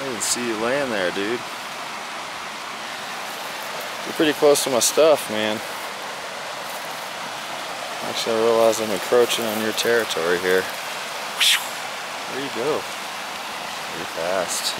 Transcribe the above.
I didn't see you laying there, dude. You're pretty close to my stuff, man. Actually, I realize I'm encroaching on your territory here. There you go. Pretty fast.